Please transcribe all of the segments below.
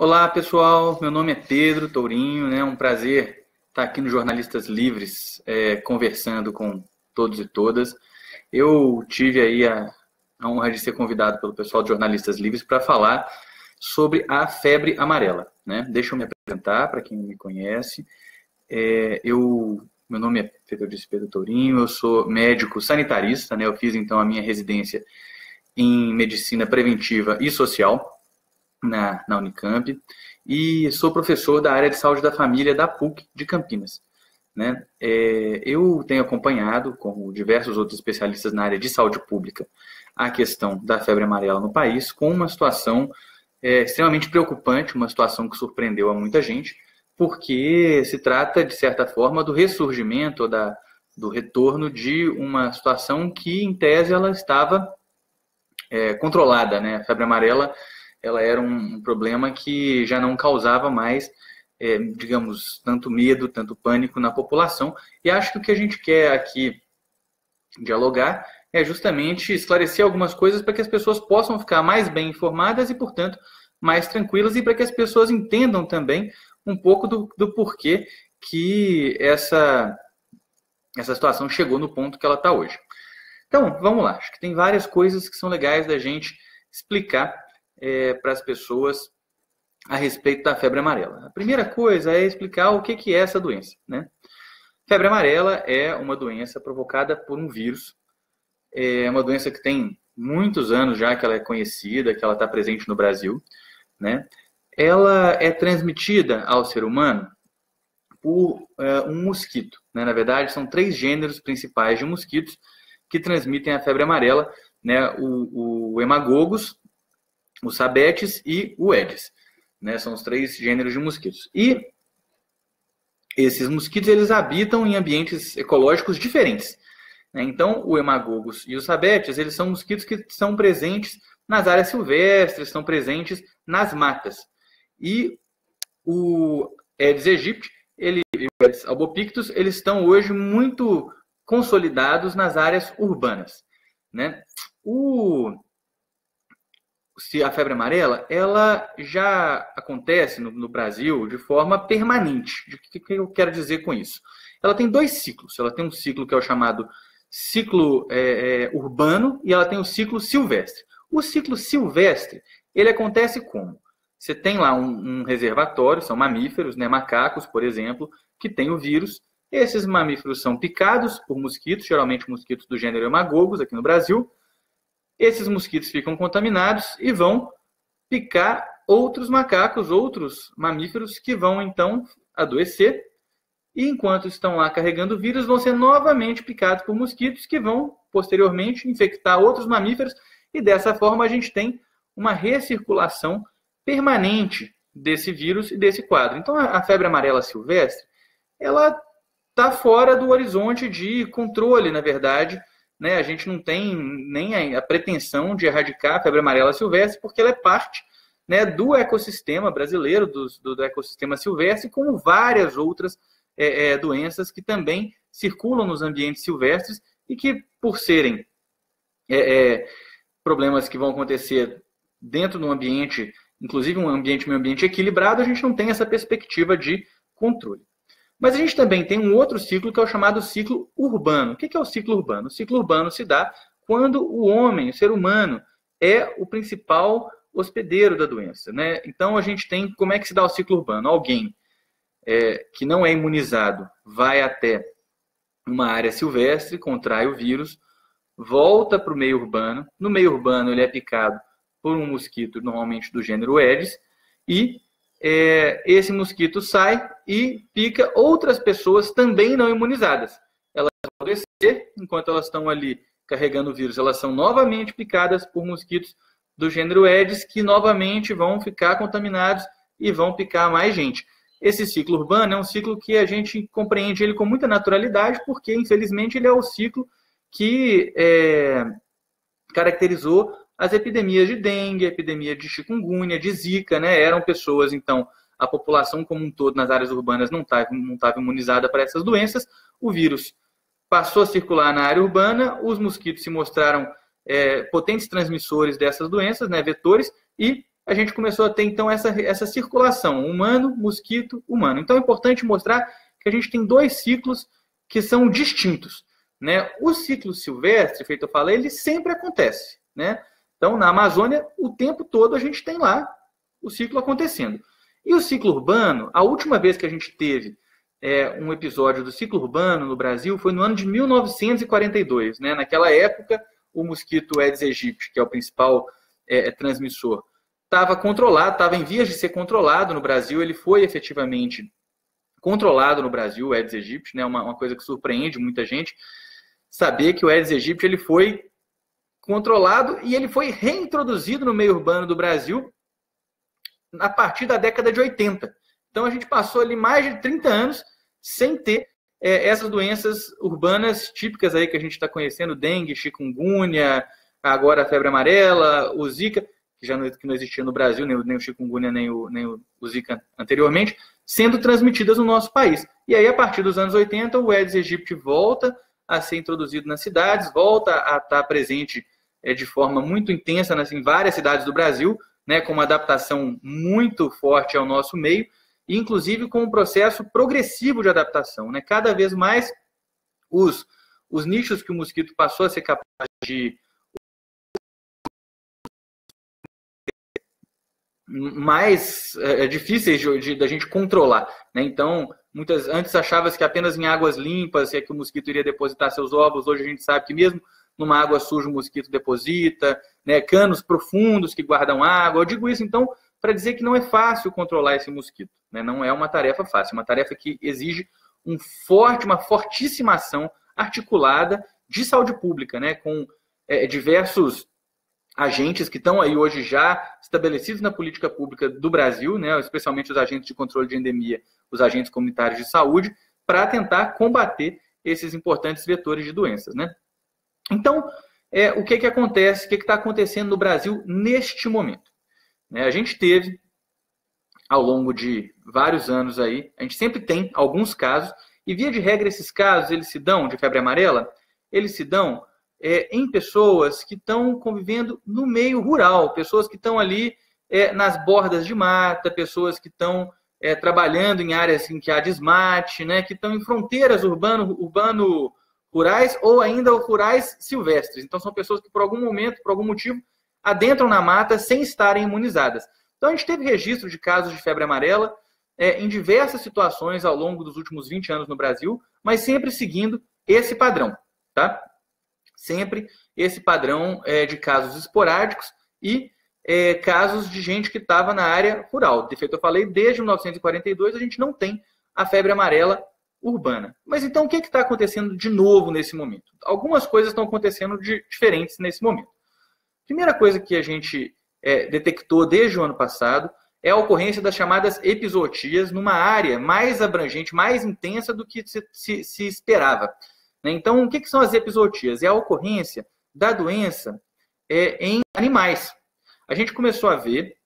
Olá, pessoal. Meu nome é Pedro Tourinho. É um prazer estar aqui no Jornalistas Livres, é, conversando com todos e todas. Eu tive aí a, a honra de ser convidado pelo pessoal de Jornalistas Livres para falar sobre a febre amarela. Né? Deixa eu me apresentar para quem não me conhece. É, eu, meu nome é Pedro, disse Pedro Tourinho, eu sou médico sanitarista, né? eu fiz então a minha residência em medicina preventiva e social na, na Unicamp e sou professor da área de saúde da família da PUC de Campinas. Né? É, eu tenho acompanhado, como diversos outros especialistas na área de saúde pública, a questão da febre amarela no país, com uma situação é, extremamente preocupante, uma situação que surpreendeu a muita gente, porque se trata, de certa forma, do ressurgimento, da, do retorno de uma situação que, em tese, ela estava é, controlada. Né? A febre amarela ela era um problema que já não causava mais, é, digamos, tanto medo, tanto pânico na população. E acho que o que a gente quer aqui dialogar é justamente esclarecer algumas coisas para que as pessoas possam ficar mais bem informadas e, portanto, mais tranquilas e para que as pessoas entendam também um pouco do, do porquê que essa, essa situação chegou no ponto que ela está hoje. Então, vamos lá. Acho que tem várias coisas que são legais da gente explicar é, para as pessoas a respeito da febre amarela. A primeira coisa é explicar o que, que é essa doença. Né? Febre amarela é uma doença provocada por um vírus. É uma doença que tem muitos anos já que ela é conhecida, que ela está presente no Brasil. Né? Ela é transmitida ao ser humano por é, um mosquito. Né? Na verdade, são três gêneros principais de mosquitos que transmitem a febre amarela. Né? O, o hemagogos, o sabetes e o Aedes. Né? São os três gêneros de mosquitos. E esses mosquitos eles habitam em ambientes ecológicos diferentes. Né? Então, o hemagogos e os sabetes eles são mosquitos que são presentes nas áreas silvestres, estão presentes nas matas. E o Aedes aegypti ele, e o albopictus eles estão hoje muito consolidados nas áreas urbanas. Né? O se a febre amarela, ela já acontece no, no Brasil de forma permanente. O que, que, eu quero dizer com isso? Ela tem dois ciclos. Ela tem um ciclo que é o chamado ciclo é, é, urbano e ela tem o ciclo silvestre. O ciclo silvestre, ele acontece como? Você tem lá um, um reservatório, são mamíferos, né, macacos, por exemplo, que tem o vírus. Esses mamíferos são picados por mosquitos, geralmente mosquitos do gênero hemagogos, aqui no Brasil, esses mosquitos ficam contaminados e vão picar outros macacos, outros mamíferos que vão então adoecer. E enquanto estão lá carregando vírus, vão ser novamente picados por mosquitos que vão posteriormente infectar outros mamíferos e dessa forma a gente tem uma recirculação permanente desse vírus e desse quadro. Então a febre amarela silvestre, ela está fora do horizonte de controle, na verdade, né, a gente não tem nem a, pretensão de erradicar a febre amarela silvestre, porque ela é parte né, do ecossistema brasileiro, do, do, do ecossistema silvestre, como várias outras é, é, doenças que também circulam nos ambientes silvestres e que, por serem é, é problemas que vão acontecer dentro de um ambiente, inclusive um ambiente meio ambiente equilibrado, a gente não tem essa perspectiva de controle. Mas a gente também tem um outro ciclo que é o chamado ciclo urbano. O que é o ciclo urbano? O ciclo urbano se dá quando o homem, o ser humano, é o principal hospedeiro da doença. Né? Então a gente tem como é que se dá o ciclo urbano? Alguém é, que não é imunizado vai até uma área silvestre, contrai o vírus, volta para o meio urbano. No meio urbano ele é picado por um mosquito, normalmente do gênero Aedes, e é, esse mosquito sai e pica outras pessoas também não imunizadas. Elas vão descer, enquanto elas estão ali carregando o vírus, elas são novamente picadas por mosquitos do gênero Aedes, que novamente vão ficar contaminados e vão picar mais gente. Esse ciclo urbano é um ciclo que a gente compreende ele com muita naturalidade, porque, infelizmente, ele é o ciclo que é, caracterizou as epidemias de dengue, epidemia de chikungunya, de zika, né? Eram pessoas, então, a população como um todo nas áreas urbanas não estava não imunizada para essas doenças. O vírus passou a circular na área urbana, os mosquitos se mostraram é, potentes transmissores dessas doenças, né, vetores, e a gente começou a ter então essa, essa circulação humano, mosquito, humano. Então é importante mostrar que a gente tem dois ciclos que são distintos. Né? O ciclo silvestre, feito eu falei, ele sempre acontece. Né? Então, na Amazônia, o tempo todo a gente tem lá o ciclo acontecendo. E o ciclo urbano, a última vez que a gente teve é, um episódio do ciclo urbano no Brasil foi no ano de 1942. Né? Naquela época, o mosquito Aedes aegypti, que é o principal é, transmissor, estava controlado, estava em vias de ser controlado no Brasil. Ele foi efetivamente controlado no Brasil, o Aedes aegypti, né? uma, uma coisa que surpreende muita gente, saber que o Aedes aegypti ele foi controlado e ele foi reintroduzido no meio urbano do Brasil a partir da década de 80. Então a gente passou ali mais de 30 anos sem ter é, essas doenças urbanas típicas aí que a gente está conhecendo, dengue, chikungunya, agora a febre amarela, o zika, que já não, que não existia no Brasil, nem, nem o chikungunya, nem o, nem o, o zika anteriormente, sendo transmitidas no nosso país. E aí, a partir dos anos 80, o Aedes aegypti volta a ser introduzido nas cidades, volta a estar presente é, de forma muito intensa nas, em várias cidades do Brasil, né, com uma adaptação muito forte ao nosso meio, inclusive com um processo progressivo de adaptação. Né? Cada vez mais os, os nichos que o mosquito passou a ser capaz de mais é, difíceis de, da gente controlar. Né? Então, muitas antes achava que apenas em águas limpas é que o mosquito iria depositar seus ovos. Hoje a gente sabe que mesmo numa água suja o mosquito deposita, né? canos profundos que guardam água. Eu digo isso então para dizer que não é fácil controlar esse mosquito. Né? Não é uma tarefa fácil, é uma tarefa que exige um forte, uma fortíssima ação articulada de saúde pública, né? com é, diversos agentes que estão aí hoje já estabelecidos na política pública do Brasil, né? especialmente os agentes de controle de endemia, os agentes comunitários de saúde, para tentar combater esses importantes vetores de doenças. Né? Então, é, o que, que acontece, o que está acontecendo no Brasil neste momento? Né? A gente teve, ao longo de vários anos aí, a gente sempre tem alguns casos, e via de regra esses casos, eles se dão, de febre amarela, eles se dão é, em pessoas que estão convivendo no meio rural, pessoas que estão ali é, nas bordas de mata, pessoas que estão é, trabalhando em áreas em que há desmate, né, que estão em fronteiras urbano, urbano rurais ou ainda rurais silvestres. Então são pessoas que por algum momento, por algum motivo, adentram na mata sem estarem imunizadas. Então, a gente teve registro de casos de febre amarela é, em diversas situações ao longo dos últimos 20 anos no Brasil, mas sempre seguindo esse padrão, tá? Sempre esse padrão é, de casos esporádicos e é, casos de gente que estava na área rural. De feito, eu falei, desde 1942 a gente não tem a febre amarela urbana. Mas então, o que está acontecendo de novo nesse momento? Algumas coisas estão acontecendo de, diferentes nesse momento. Primeira coisa que a gente é, detectou desde o ano passado é a ocorrência das chamadas episootias numa área mais abrangente, mais intensa do que se, se, se esperava. Né? Então, o que, que, são as episootias? É a ocorrência da doença é, em animais. A gente começou a ver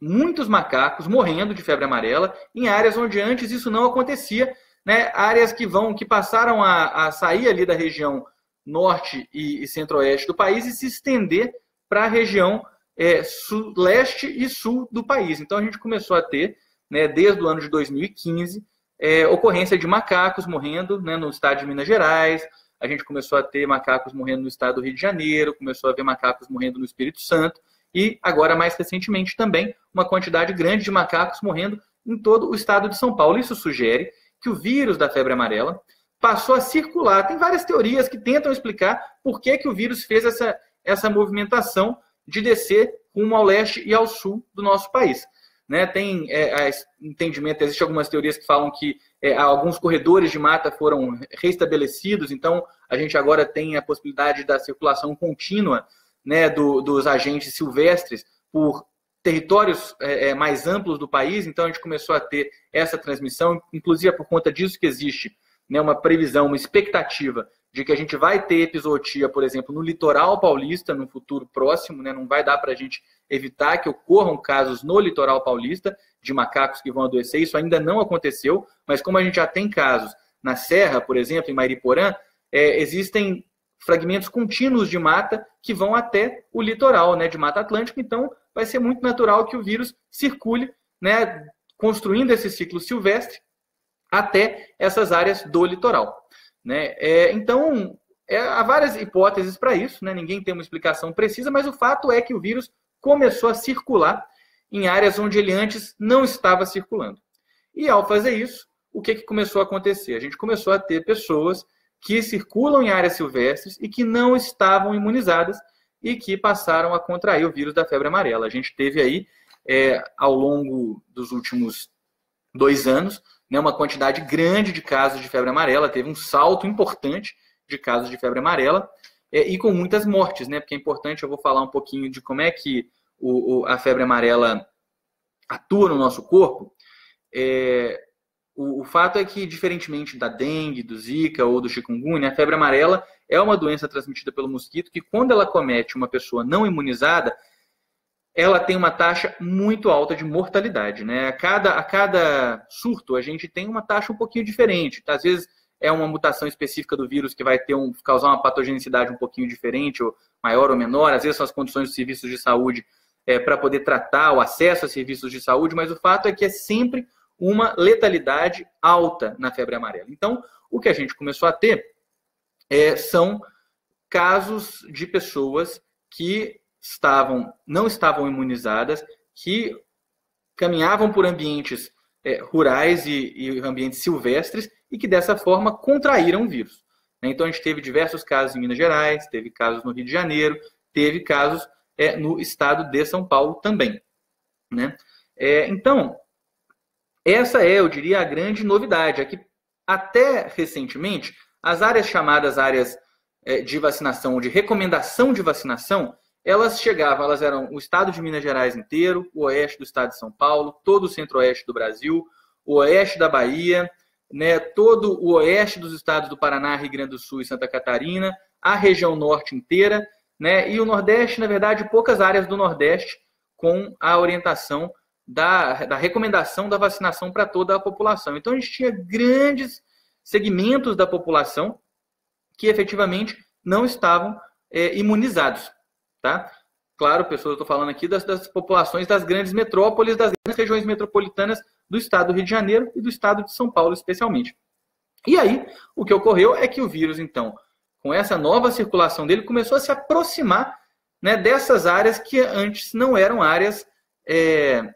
muitos macacos morrendo de febre amarela em áreas onde antes isso não acontecia, né? áreas que vão, que passaram a, a sair ali da região norte e, e centro-oeste do país e se estender para a região é, sul, leste e sul do país. Então a gente começou a ter, né, desde o ano de 2015, é, ocorrência de macacos morrendo né, no estado de Minas Gerais, a gente começou a ter macacos morrendo no estado do Rio de Janeiro, começou a ver macacos morrendo no Espírito Santo, e agora, mais recentemente, também uma quantidade grande de macacos morrendo em todo o estado de São Paulo. Isso sugere que o vírus da febre amarela passou a circular. Tem várias teorias que tentam explicar por que, que o vírus fez essa, essa movimentação de descer rumo ao leste e ao sul do nosso país. Né, tem é, entendimento, existem algumas teorias que falam que é, alguns corredores de mata foram restabelecidos, então a gente agora tem a possibilidade da circulação contínua né, do, dos agentes silvestres por territórios é, é mais amplos do país, então a gente começou a ter essa transmissão, inclusive é por conta disso que existe né, uma previsão, uma expectativa de que a gente vai ter episootia, por exemplo, no litoral paulista no futuro próximo, né, não vai dar para a gente evitar que ocorram casos no litoral paulista de macacos que vão adoecer, isso ainda não aconteceu, mas como a gente já tem casos na Serra, por exemplo, em Mariporã, é, existem fragmentos contínuos de mata que vão até o litoral né, de Mata Atlântica, então vai ser muito natural que o vírus circule, né, construindo esse ciclo silvestre até essas áreas do litoral. Né? É, então, é, há várias hipóteses para isso, né? ninguém tem uma explicação precisa, mas o fato é que o vírus começou a circular em áreas onde ele antes não estava circulando. E ao fazer isso, o que, que começou a acontecer? A gente começou a ter pessoas que circulam em áreas silvestres e que não estavam imunizadas e que passaram a contrair o vírus da febre amarela. A gente teve aí, é, ao longo dos últimos dois anos, né, uma quantidade grande de casos de febre amarela, teve um salto importante de casos de febre amarela é, e com muitas mortes, né? Porque é importante, eu vou falar um pouquinho de como é que o, o, a febre amarela atua no nosso corpo. É, o, o, fato é que, diferentemente da dengue, do zika ou do chikungunya, a febre amarela é uma doença transmitida pelo mosquito que, quando ela comete uma pessoa não imunizada, ela tem uma taxa muito alta de mortalidade. Né? A, cada, a cada surto, a gente tem uma taxa um pouquinho diferente. Às vezes é uma mutação específica do vírus que vai ter um, causar uma patogenicidade um pouquinho diferente, ou maior ou menor. Às vezes são as condições dos serviços de saúde é, para poder tratar o acesso a serviços de saúde, mas o fato é que é sempre uma letalidade alta na febre amarela. Então, o que a gente começou a ter é, são casos de pessoas que estavam, não estavam imunizadas, que caminhavam por ambientes é, rurais e, e, ambientes silvestres e que dessa forma contraíram o vírus. Né? Então a gente teve diversos casos em Minas Gerais, teve casos no Rio de Janeiro, teve casos é, no estado de São Paulo também. Né? É, então, essa é, eu diria, a grande novidade. É que até recentemente, as áreas chamadas áreas é, de vacinação, de recomendação de vacinação, elas chegavam, elas eram o estado de Minas Gerais inteiro, o oeste do estado de São Paulo, todo o centro-oeste do Brasil, o oeste da Bahia, né, todo o oeste dos estados do Paraná, Rio Grande do Sul e Santa Catarina, a região norte inteira, né, e o Nordeste, na verdade, poucas áreas do Nordeste com a orientação da, da recomendação da vacinação para toda a população. Então, a gente tinha grandes segmentos da população que efetivamente não estavam é, imunizados. Tá? Claro, pessoas, eu estou falando aqui das, das, populações das grandes metrópoles, das grandes regiões metropolitanas do estado do Rio de Janeiro e do estado de São Paulo, especialmente. E aí, o que ocorreu é que o vírus, então, com essa nova circulação dele, começou a se aproximar né, dessas áreas que antes não eram áreas, é,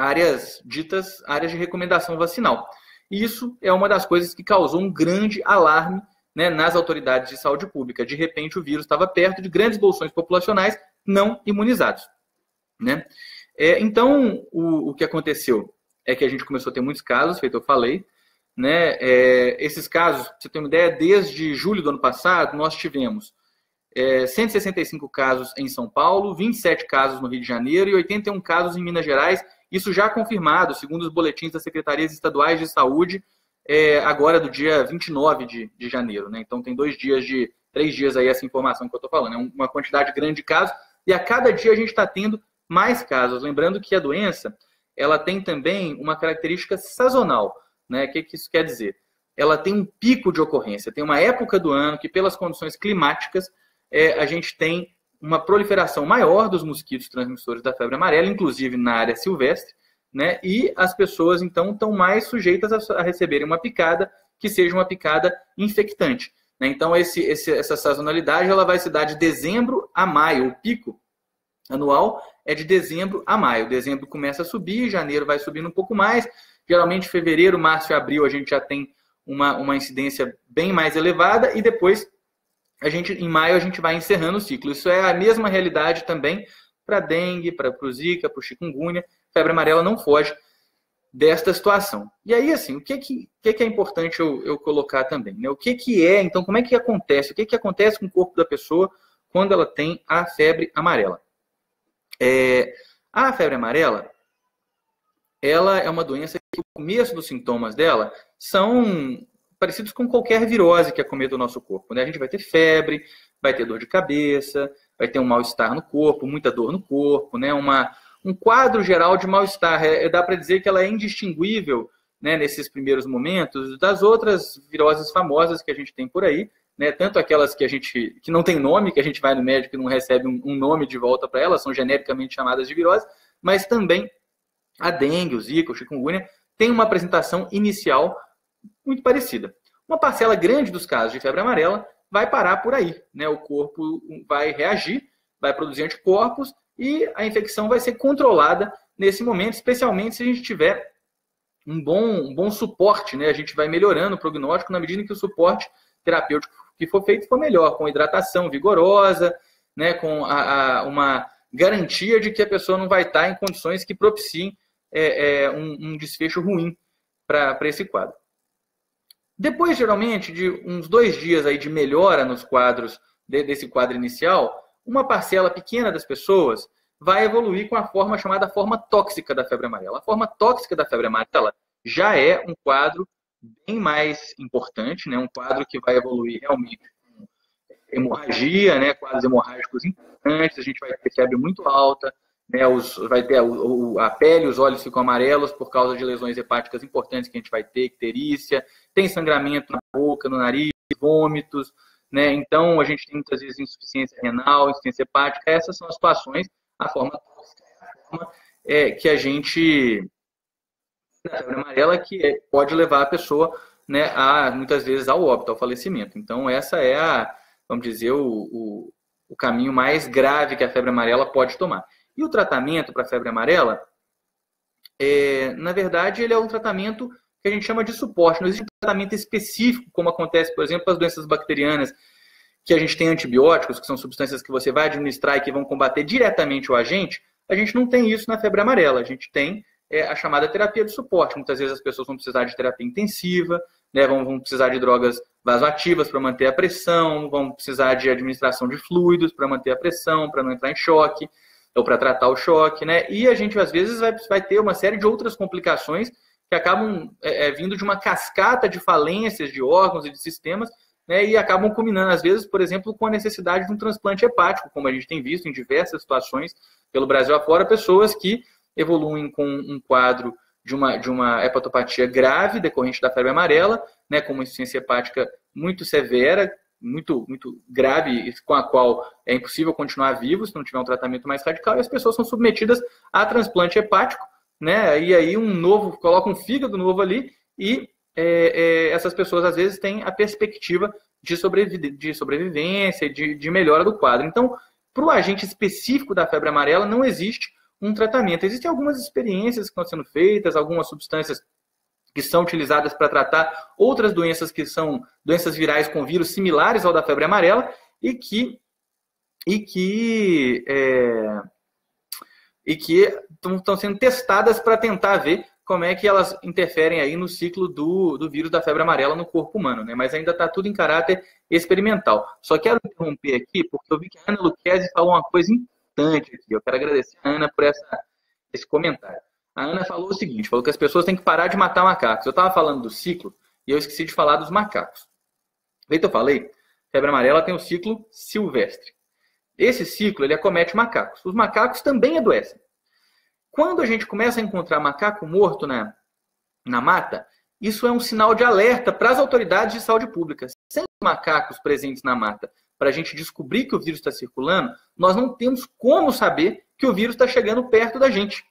áreas ditas áreas de recomendação vacinal. E isso é uma das coisas que causou um grande alarme né, nas autoridades de saúde pública. De repente, o vírus estava perto de grandes bolsões populacionais não imunizados. Né? É, então, o, o, que aconteceu é que a gente começou a ter muitos casos, feito eu falei. Né? É, esses casos, você ter uma ideia, desde julho do ano passado, nós tivemos é, 165 casos em São Paulo, 27 casos no Rio de Janeiro e 81 casos em Minas Gerais. Isso já confirmado, segundo os boletins das secretarias estaduais de saúde é, agora do dia 29 de, de janeiro. Né? Então tem dois dias de, três dias aí essa informação que eu estou falando. É uma quantidade grande de casos e a cada dia a gente está tendo mais casos. Lembrando que a doença ela tem também uma característica sazonal. Né? O que, que isso quer dizer? Ela tem um pico de ocorrência, tem uma época do ano que, pelas condições climáticas, é, a gente tem uma proliferação maior dos mosquitos transmissores da febre amarela, inclusive na área silvestre, né? E as pessoas então estão mais sujeitas a, receberem uma picada que seja uma picada infectante. Né? Então esse, esse, essa sazonalidade ela vai se dar de dezembro a maio. O pico anual é de dezembro a maio. Dezembro começa a subir, janeiro vai subindo um pouco mais. Geralmente fevereiro, março e abril a gente já tem uma, uma incidência bem mais elevada e depois a gente em maio a gente vai encerrando o ciclo. Isso é a mesma realidade também para dengue, para o zika, para o chikungunya febre amarela não foge desta situação. E aí, assim, o que, que, que, que é importante eu, eu colocar também? Né? O que, que é, então, como é que acontece? O que, que acontece com o corpo da pessoa quando ela tem a febre amarela? É, a febre amarela, ela é uma doença que o começo dos sintomas dela são parecidos com qualquer virose que acometa o nosso corpo. Né? A gente vai ter febre, vai ter dor de cabeça, vai ter um mal-estar no corpo, muita dor no corpo, né? uma, um quadro geral de mal-estar. É, dá para dizer que ela é indistinguível né, nesses primeiros momentos, das outras viroses famosas que a gente tem por aí, né, tanto aquelas que a gente que não tem nome, que a gente vai no médico e não recebe um, um nome de volta para elas, são genericamente chamadas de virose, mas também a dengue, o zika, o chikungunya, tem uma apresentação inicial muito parecida. Uma parcela grande dos casos de febre amarela vai parar por aí, né? O corpo vai reagir, vai produzir anticorpos e a infecção vai ser controlada nesse momento, especialmente se a gente tiver um bom, um bom suporte, né? A gente vai melhorando o prognóstico na medida que o suporte terapêutico que for feito for melhor, com hidratação vigorosa, né? Com a, a uma garantia de que a pessoa não vai estar em condições que propiciem é, é, um, um desfecho ruim para esse quadro. Depois, geralmente, de uns dois dias aí de melhora nos quadros de, desse quadro inicial, uma parcela pequena das pessoas vai evoluir com a forma chamada forma tóxica da febre amarela. A forma tóxica da febre amarela já é um quadro bem mais importante, né? um quadro que vai evoluir realmente com hemorragia, né? quadros hemorrágicos importantes, a gente vai ter febre muito alta, né? Os, vai ter a, a pele, os olhos ficam amarelos por causa de lesões hepáticas importantes que a gente vai ter, icterícia, tem sangramento na boca, no nariz, vômitos, né? Então a gente tem muitas vezes insuficiência renal, insuficiência hepática, essas são as situações a forma é a forma é, que a gente na febre amarela que é, pode levar a pessoa né, a muitas vezes ao óbito, ao falecimento. Então essa é a, vamos dizer, o, o, o caminho mais grave que a febre amarela pode tomar. E o tratamento para a febre amarela, é, na verdade, ele é um tratamento que a gente chama de suporte. Não existe tratamento específico, como acontece, por exemplo, com as doenças bacterianas, que a gente tem antibióticos, que são substâncias que você vai administrar e que vão combater diretamente o agente, a gente não tem isso na febre amarela. A gente tem é, a chamada terapia de suporte. Muitas vezes as pessoas vão precisar de terapia intensiva, né, vão, vão precisar de drogas vasoativas para manter a pressão, vão precisar de administração de fluidos para manter a pressão, para não entrar em choque, ou para tratar o choque, né? E a gente às vezes vai, vai ter uma série de outras complicações que acabam é, é, vindo de uma cascata de falências de órgãos e de sistemas né, e acabam culminando, às vezes, por exemplo, com a necessidade de um transplante hepático, como a gente tem visto em diversas situações pelo Brasil afora, pessoas que evoluem com um quadro de uma, de uma hepatopatia grave decorrente da febre amarela, né, com uma insuficiência hepática muito severa, muito, muito grave, com a qual é impossível continuar vivo se não tiver um tratamento mais radical, e as pessoas são submetidas a transplante hepático, né, e aí um novo, coloca um fígado novo ali e é, é, essas pessoas às vezes têm a perspectiva de, sobrevi de sobrevivência, de, de melhora do quadro. Então, para o agente específico da febre amarela, não existe um tratamento. Existem algumas experiências que estão sendo feitas, algumas substâncias que são utilizadas para tratar outras doenças que são doenças virais com vírus similares ao da febre amarela e que e que é, e que estão sendo testadas para tentar ver como é que elas interferem aí no ciclo do, do vírus da febre amarela no corpo humano, né? Mas ainda está tudo em caráter experimental. Só quero interromper aqui, porque eu vi que a Ana Luquezzi falou uma coisa importante aqui. Eu quero agradecer a Ana por essa, esse comentário. A Ana falou o seguinte: falou que as pessoas têm que parar de matar macacos. Eu estava falando do ciclo e eu esqueci de falar dos macacos. Feito eu falei, febre amarela tem o ciclo silvestre. Esse ciclo ele acomete macacos. Os macacos também adoecem. Quando a gente começa a encontrar macaco morto na, na mata, isso é um sinal de alerta para as autoridades de saúde pública. Sem macacos presentes na mata, para a gente descobrir que o vírus está circulando, nós não temos como saber que o vírus está chegando perto da gente.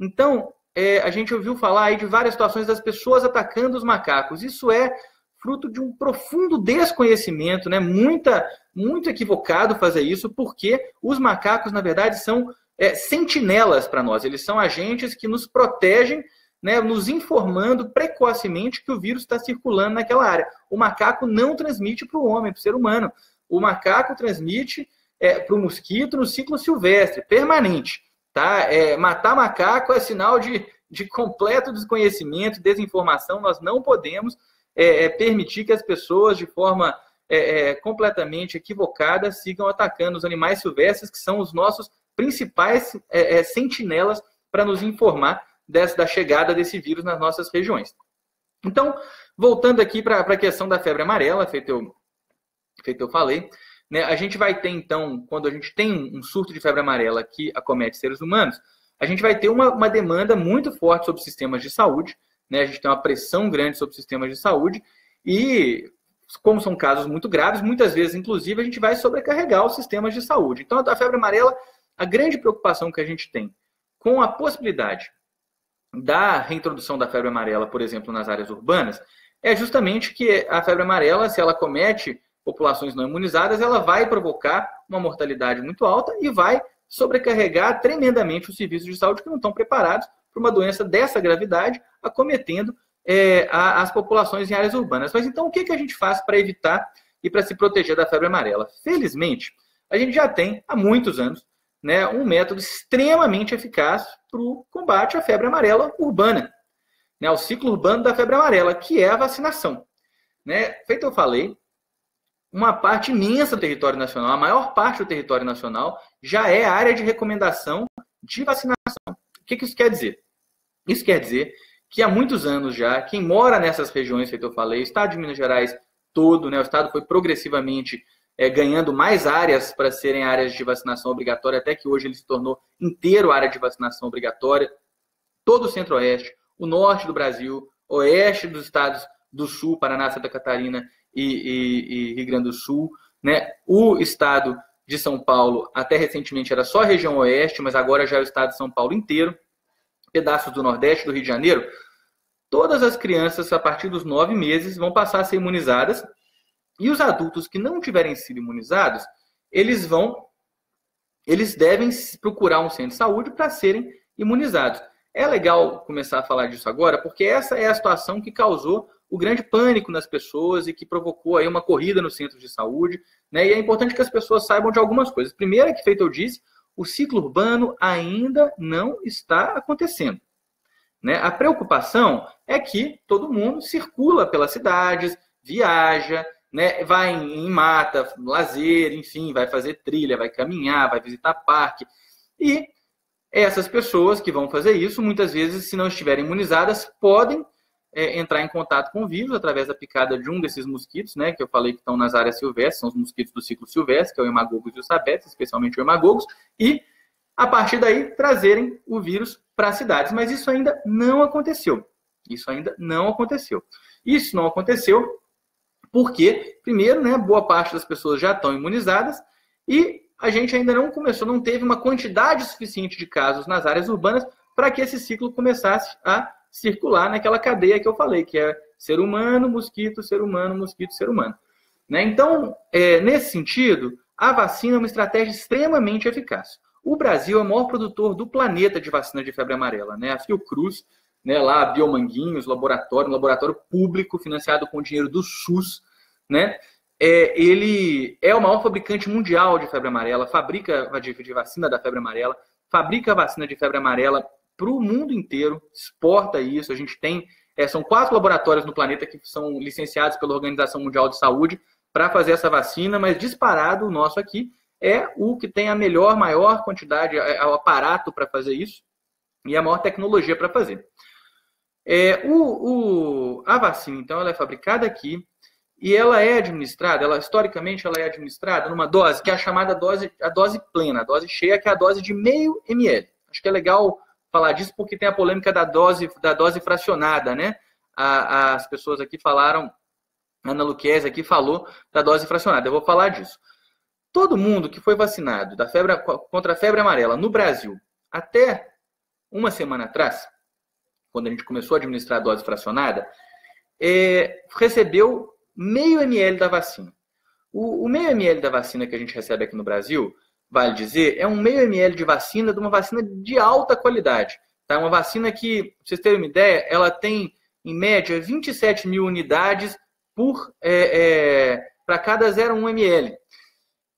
Então, é, a gente ouviu falar aí de várias situações das pessoas atacando os macacos. Isso é fruto de um profundo desconhecimento, né? Muita, muito equivocado fazer isso, porque os macacos, na verdade, são é, sentinelas para nós. Eles são agentes que nos protegem, né, nos informando precocemente que o vírus está circulando naquela área. O macaco não transmite para o homem, para o ser humano. O macaco transmite é, para o mosquito no ciclo silvestre, permanente. Tá? É, matar macaco é sinal de, de completo desconhecimento, desinformação. Nós não podemos é, é permitir que as pessoas, de forma é, é, completamente equivocada, sigam atacando os animais silvestres, que são os nossos principais é, é, sentinelas para nos informar dessa, da chegada desse vírus nas nossas regiões. Então, voltando aqui para a questão da febre amarela, feito eu, feito eu falei, né, a gente vai ter, então, quando a gente tem um surto de febre amarela que acomete seres humanos, a gente vai ter uma, uma demanda muito forte sobre sistemas de saúde, né? A gente tem uma pressão grande sobre o sistema de saúde e como são casos muito graves, muitas vezes, inclusive, a gente vai sobrecarregar os sistemas de saúde. Então, a febre amarela, a grande preocupação que a gente tem com a possibilidade da reintrodução da febre amarela, por exemplo, nas áreas urbanas, é justamente que a febre amarela, se ela comete populações não imunizadas, ela vai provocar uma mortalidade muito alta e vai sobrecarregar tremendamente os serviços de saúde que não estão preparados para uma doença dessa gravidade, acometendo é, as populações em áreas urbanas. Mas então, o que, que a gente faz para evitar e para se proteger da febre amarela? Felizmente, a gente já tem há muitos anos né, um método extremamente eficaz para o combate à febre amarela urbana, né, o ciclo urbano da febre amarela, que é a vacinação. Né? Feito eu falei, uma parte imensa do território nacional, a maior parte do território nacional, já é área de recomendação de vacinação. O que, que isso quer dizer? Isso quer dizer que há muitos anos já, quem mora nessas regiões, feito eu falei, o estado de Minas Gerais todo, né, o estado foi progressivamente é, ganhando mais áreas para serem áreas de vacinação obrigatória, até que hoje ele se tornou inteiro área de vacinação obrigatória. Todo o centro-oeste, o norte do Brasil, oeste dos estados do sul, Paraná, Santa Catarina e, e, e Rio Grande do Sul, né? o estado de São Paulo, até recentemente era só a região oeste, mas agora já é o estado de São Paulo inteiro pedaços do Nordeste, do Rio de Janeiro, todas as crianças, a partir dos nove meses, vão passar a ser imunizadas. E os adultos que não tiverem sido imunizados, eles vão, eles devem procurar um centro de saúde para serem imunizados. É legal começar a falar disso agora, porque essa é a situação que causou o grande pânico nas pessoas e que provocou aí uma corrida no centro de saúde. Né? E é importante que as pessoas saibam de algumas coisas. Primeiro, que feito eu disse, o ciclo urbano ainda não está acontecendo. Né? A preocupação é que todo mundo circula pelas cidades, viaja, né? vai em, mata, lazer, enfim, vai fazer trilha, vai caminhar, vai visitar parque. E essas pessoas que vão fazer isso, muitas vezes, se não estiverem imunizadas, podem é, entrar em contato com o vírus através da picada de um desses mosquitos, né, que eu falei que estão nas áreas silvestres, são os mosquitos do ciclo silvestre, que é o hemagogos e o sabetes, especialmente o hemagogos, e a partir daí trazerem o vírus para as cidades. Mas isso ainda não aconteceu. Isso ainda não aconteceu. Isso não aconteceu porque, primeiro, né, boa parte das pessoas já estão imunizadas e a gente ainda não começou, não teve uma quantidade suficiente de casos nas áreas urbanas para que esse ciclo começasse a circular naquela cadeia que eu falei, que é ser humano, mosquito, ser humano, mosquito, ser humano. Né? Então, é, nesse sentido, a vacina é uma estratégia extremamente eficaz. O Brasil é o maior produtor do planeta de vacina de febre amarela. Né? A Fiocruz, né, lá a Biomanguinhos, laboratório, um laboratório público financiado com dinheiro do SUS, né? É, ele é o maior fabricante mundial de febre amarela, fabrica de, de vacina da febre amarela, fabrica vacina de febre amarela para o mundo inteiro, exporta isso. A gente tem, é, são quatro laboratórios no planeta que são licenciados pela Organização Mundial de Saúde para fazer essa vacina, mas disparado o nosso aqui é o que tem a melhor, maior quantidade, é, é o aparato para fazer isso e a maior tecnologia para fazer. É, o, o, a vacina, então, ela é fabricada aqui e ela é administrada, ela historicamente ela é administrada numa dose que é a chamada dose, a dose plena, a dose cheia, que é a dose de meio ml. Acho que é legal falar disso porque tem a polêmica da dose, da dose fracionada, né? A, as pessoas aqui falaram, a Ana Luquez aqui falou da dose fracionada. Eu vou falar disso. Todo mundo que foi vacinado da febre, contra a febre amarela no Brasil até uma semana atrás, quando a gente começou a administrar a dose fracionada, é, recebeu meio ml da vacina. O, o meio ml da vacina que a gente recebe aqui no Brasil vale dizer, é um meio ml de vacina, de uma vacina de alta qualidade. Tá? Uma vacina que, pra vocês terem uma ideia, ela tem, em média, 27 mil unidades por é, é, para cada 0,1 ml.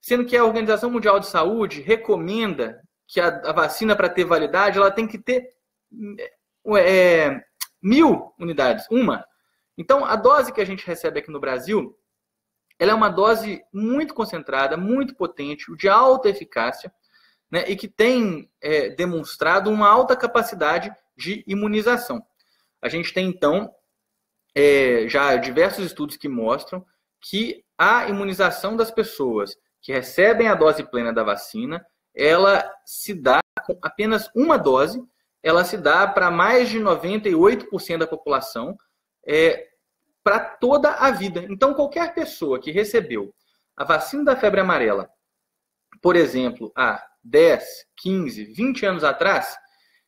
Sendo que a Organização Mundial de Saúde recomenda que a, a vacina, para ter validade, ela tem que ter é, mil unidades, uma. Então, a dose que a gente recebe aqui no Brasil ela é uma dose muito concentrada, muito potente, de alta eficácia, né, e que tem é, demonstrado uma alta capacidade de imunização. A gente tem, então, é, já diversos estudos que mostram que a imunização das pessoas que recebem a dose plena da vacina, ela se dá com apenas uma dose ela se dá para mais de 98% da população é, para toda a vida. Então, qualquer pessoa que recebeu a vacina da febre amarela, por exemplo, há 10, 15, 20 anos atrás,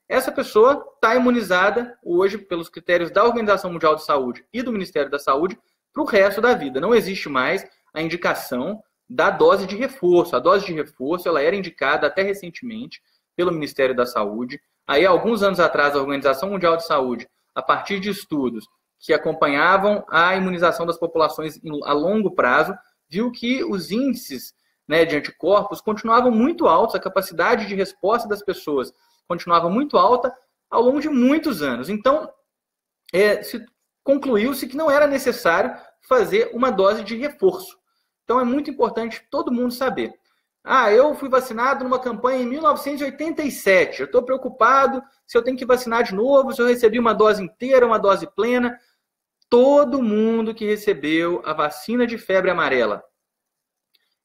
essa pessoa está imunizada hoje pelos critérios da Organização Mundial de Saúde e do Ministério da Saúde para o resto da vida. Não existe mais a indicação da dose de reforço. A dose de reforço ela era indicada até recentemente pelo Ministério da Saúde. Aí, alguns anos atrás, a Organização Mundial de Saúde, a partir de estudos que acompanhavam a imunização das populações a longo prazo, viu que os índices né, de anticorpos continuavam muito altos, a capacidade de resposta das pessoas continuava muito alta ao longo de muitos anos. Então, é, concluiu-se que não era necessário fazer uma dose de reforço. Então, é muito importante todo mundo saber. Ah, eu fui vacinado numa campanha em 1987. Eu estou preocupado se eu tenho que vacinar de novo, se eu recebi uma dose inteira, uma dose plena. Todo mundo que recebeu a vacina de febre amarela,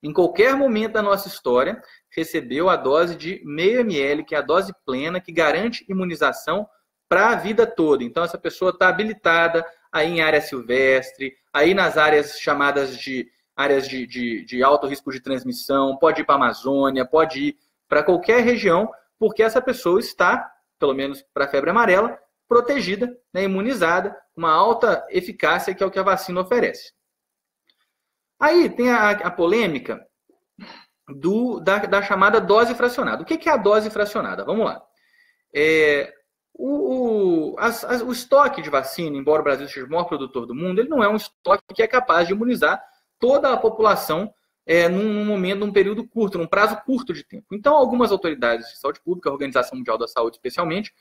em qualquer momento da nossa história, recebeu a dose de meio ml, que é a dose plena, que garante imunização para a vida toda. Então, essa pessoa está habilitada aí em área silvestre, aí nas áreas chamadas de áreas de, de, de alto risco de transmissão, pode ir para a Amazônia, pode ir para qualquer região, porque essa pessoa está, pelo menos para a febre amarela, protegida, né, imunizada, uma alta eficácia que é o que a vacina oferece. Aí tem a, a polêmica do, da, da, chamada dose fracionada. O que é a dose fracionada? Vamos lá. É, o, o, as, as, o estoque de vacina, embora o Brasil seja o maior produtor do mundo, ele não é um estoque que é capaz de imunizar toda a população é, num momento, num período curto, num prazo curto de tempo. Então, algumas autoridades de saúde pública, a Organização Mundial da Saúde especialmente,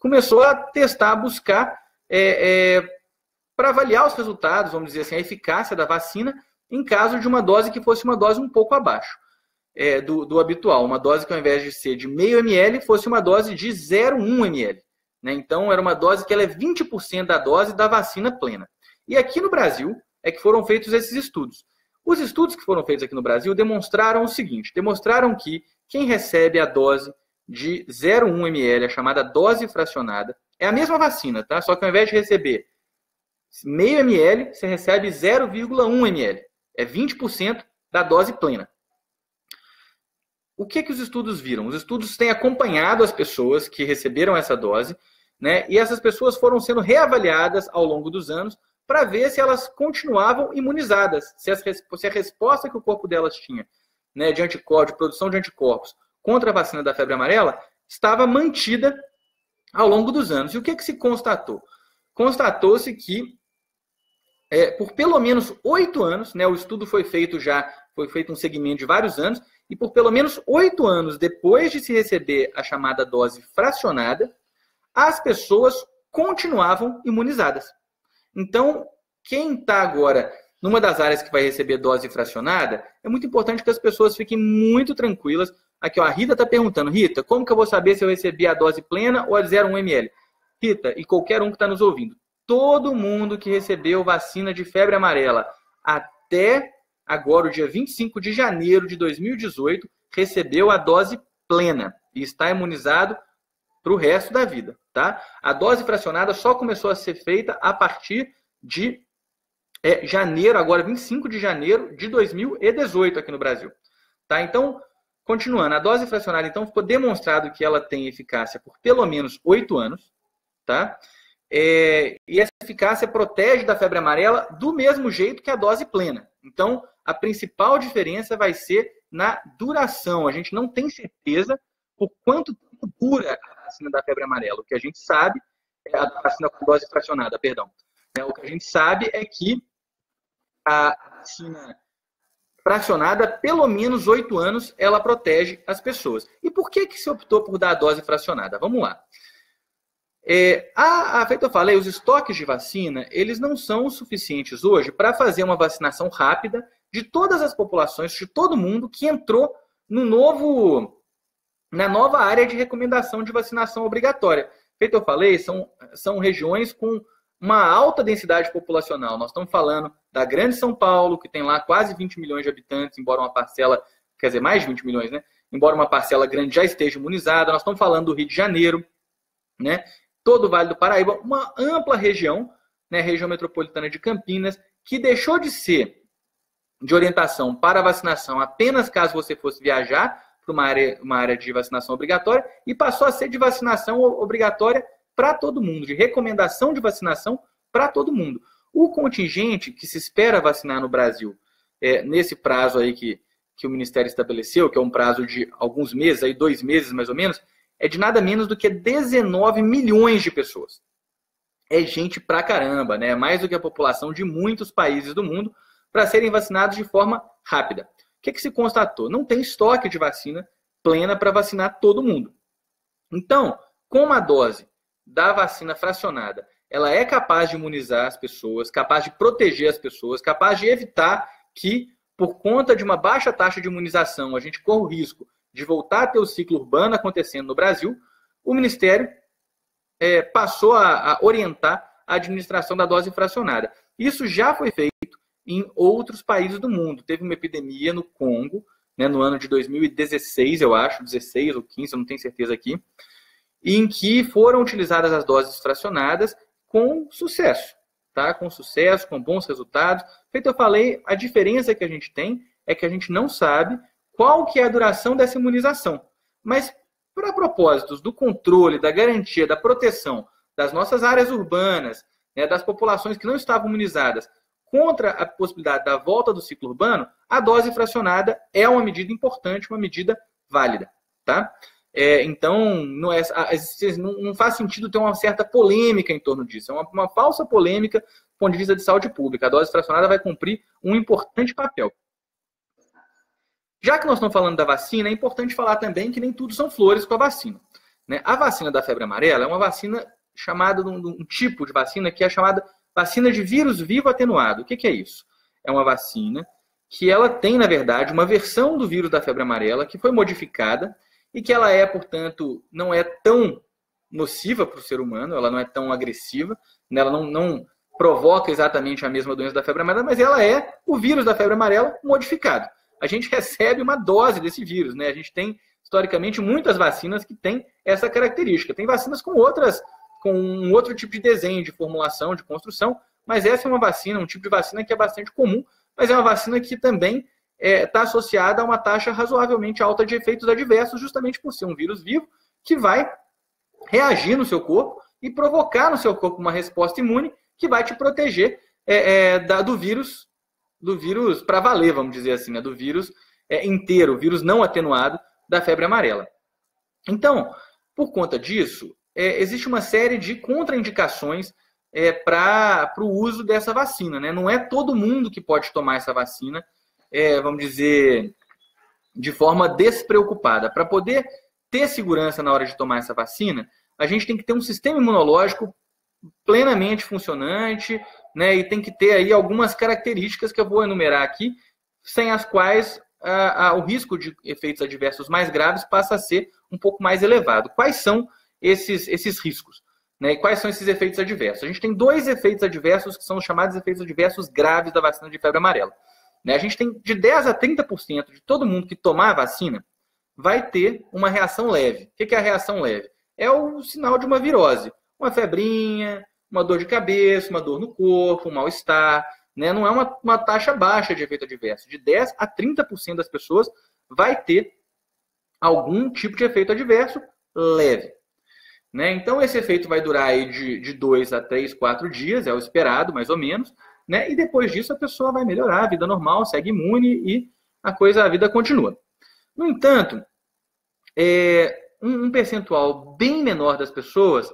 começou a testar, a buscar é, é, para avaliar os resultados, vamos dizer assim, a eficácia da vacina em caso de uma dose que fosse uma dose um pouco abaixo é, do, do, habitual. Uma dose que ao invés de ser de meio ml, fosse uma dose de 0,1 ml. Né? Então, era uma dose que ela é 20% da dose da vacina plena. E aqui no Brasil, é que foram feitos esses estudos. Os estudos que foram feitos aqui no Brasil demonstraram o seguinte: demonstraram que quem recebe a dose de 0,1 ml, a chamada dose fracionada, é a mesma vacina, tá? Só que ao invés de receber meio ml, você recebe 0,1 ml. É 20% da dose plena. O que, que os estudos viram? Os estudos têm acompanhado as pessoas que receberam essa dose, né? E essas pessoas foram sendo reavaliadas ao longo dos anos para ver se elas continuavam imunizadas, se, as, se, a resposta que o corpo delas tinha, né, de anticorpos, de produção de anticorpos contra a vacina da febre amarela, estava mantida ao longo dos anos. E o que, que se constatou? Constatou-se que é, por pelo menos oito anos, né, o estudo foi feito já, foi feito um segmento de vários anos, e por pelo menos oito anos depois de se receber a chamada dose fracionada, as pessoas continuavam imunizadas. Então, quem está agora numa das áreas que vai receber dose fracionada, é muito importante que as pessoas fiquem muito tranquilas. Aqui, ó, a Rita está perguntando, Rita, como que eu vou saber se eu recebi a dose plena ou a 0,1 ml? Rita, e qualquer um que está nos ouvindo, todo mundo que recebeu vacina de febre amarela até agora, o dia 25 de janeiro de 2018, recebeu a dose plena e está imunizado para o resto da vida, tá? A dose fracionada só começou a ser feita a partir de é, janeiro, agora 25 de janeiro de 2018 aqui no Brasil, tá? Então, continuando, a dose fracionada então ficou demonstrado que ela tem eficácia por pelo menos oito anos, tá? É, e essa eficácia protege da febre amarela do mesmo jeito que a dose plena. Então, a principal diferença vai ser na duração. A gente não tem certeza por quanto tempo dura vacina da febre amarela. O que a gente sabe, é a vacina com dose fracionada, perdão. É, o que a gente sabe é que a vacina fracionada, pelo menos oito anos, ela protege as pessoas. E por que, que se optou por dar a dose fracionada? Vamos lá. É, a, a, feito eu falei, os estoques de vacina, eles não são suficientes hoje para fazer uma vacinação rápida de todas as populações, de todo mundo que entrou no novo na nova área de recomendação de vacinação obrigatória. Feito eu falei, são, são regiões com uma alta densidade populacional. Nós estamos falando da Grande São Paulo, que tem lá quase 20 milhões de habitantes, embora uma parcela, quer dizer, mais de 20 milhões, né? Embora uma parcela grande já esteja imunizada. Nós estamos falando do Rio de Janeiro, né? Todo o Vale do Paraíba, uma ampla região, né? Região metropolitana de Campinas, que deixou de ser de orientação para vacinação apenas caso você fosse viajar para uma área, uma área de vacinação obrigatória e passou a ser de vacinação obrigatória para todo mundo, de recomendação de vacinação para todo mundo. O contingente que se espera vacinar no Brasil, é, nesse prazo aí que, que o Ministério estabeleceu, que é um prazo de alguns meses, aí dois meses mais ou menos, é de nada menos do que 19 milhões de pessoas. É gente pra caramba, né? Mais do que a população de muitos países do mundo para serem vacinados de forma rápida. O que, que se constatou? Não tem estoque de vacina plena para vacinar todo mundo. Então, com uma dose da vacina fracionada, ela é capaz de imunizar as pessoas, capaz de proteger as pessoas, capaz de evitar que, por conta de uma baixa taxa de imunização, a gente corra o risco de voltar a ter o ciclo urbano acontecendo no Brasil, o Ministério é, passou a, a orientar a administração da dose fracionada. Isso já foi feito em outros países do mundo. Teve uma epidemia no Congo, né, no ano de 2016, eu acho, 16 ou 15, eu não tenho certeza aqui, em que foram utilizadas as doses fracionadas com sucesso, tá? Com sucesso, com bons resultados. Feito eu falei, a diferença que a gente tem é que a gente não sabe qual que é a duração dessa imunização. Mas para propósitos do controle, da garantia, da proteção das nossas áreas urbanas, né, das populações que não estavam imunizadas, contra a possibilidade da volta do ciclo urbano, a dose fracionada é uma medida importante, uma medida válida. Tá? É, então, não, é, não, faz sentido ter uma certa polêmica em torno disso. É uma, uma falsa polêmica do ponto de vista de saúde pública. A dose fracionada vai cumprir um importante papel. Já que nós estamos falando da vacina, é importante falar também que nem tudo são flores com a vacina. Né? A vacina da febre amarela é uma vacina chamada, um, um tipo de vacina que é chamada Vacina de vírus vivo atenuado. O que, que é isso? É uma vacina que ela tem, na verdade, uma versão do vírus da febre amarela que foi modificada e que ela é, portanto, não é tão nociva para o ser humano, ela não é tão agressiva, né? ela não, não provoca exatamente a mesma doença da febre amarela, mas ela é o vírus da febre amarela modificado. A gente recebe uma dose desse vírus, né? A gente tem, historicamente, muitas vacinas que têm essa característica. Tem vacinas com outras com um outro tipo de desenho, de formulação, de construção, mas essa é uma vacina, um tipo de vacina que é bastante comum, mas é uma vacina que também está é, tá associada a uma taxa razoavelmente alta de efeitos adversos, justamente por ser um vírus vivo que vai reagir no seu corpo e provocar no seu corpo uma resposta imune que vai te proteger é, é, da, do vírus, do vírus para valer, vamos dizer assim, né, do vírus é, inteiro, vírus não atenuado da febre amarela. Então, por conta disso, é, existe uma série de contraindicações é, para o uso dessa vacina. Né? Não é todo mundo que pode tomar essa vacina, é, vamos dizer, de forma despreocupada. Para poder ter segurança na hora de tomar essa vacina, a gente tem que ter um sistema imunológico plenamente funcionante, né? E tem que ter aí algumas características que eu vou enumerar aqui, sem as quais a, a, o risco de efeitos adversos mais graves passa a ser um pouco mais elevado. Quais são esses, esses riscos. Né? E quais são esses efeitos adversos? A gente tem dois efeitos adversos que são os chamados efeitos adversos graves da vacina de febre amarela. Né? A gente tem de 10 a 30% de todo mundo que tomar a vacina vai ter uma reação leve. O que é a reação leve? É o sinal de uma virose. Uma febrinha, uma dor de cabeça, uma dor no corpo, um mal-estar. Né? Não é uma, uma taxa baixa de efeito adverso. De 10 a 30% das pessoas vai ter algum tipo de efeito adverso leve. Né? Então, esse efeito vai durar aí de, de dois a três, quatro dias, é o esperado, mais ou menos. Né? E depois disso, a pessoa vai melhorar, a vida normal, segue imune e a coisa, a vida continua. No entanto, é, um, um percentual bem menor das pessoas